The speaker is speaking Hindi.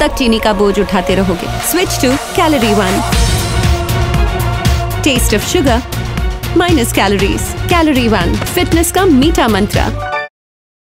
तक चीनी का बोझ उठाते रहोगे। Switch to calorie one taste of sugar minus calories calorie one fitness का मीठा मंत्र।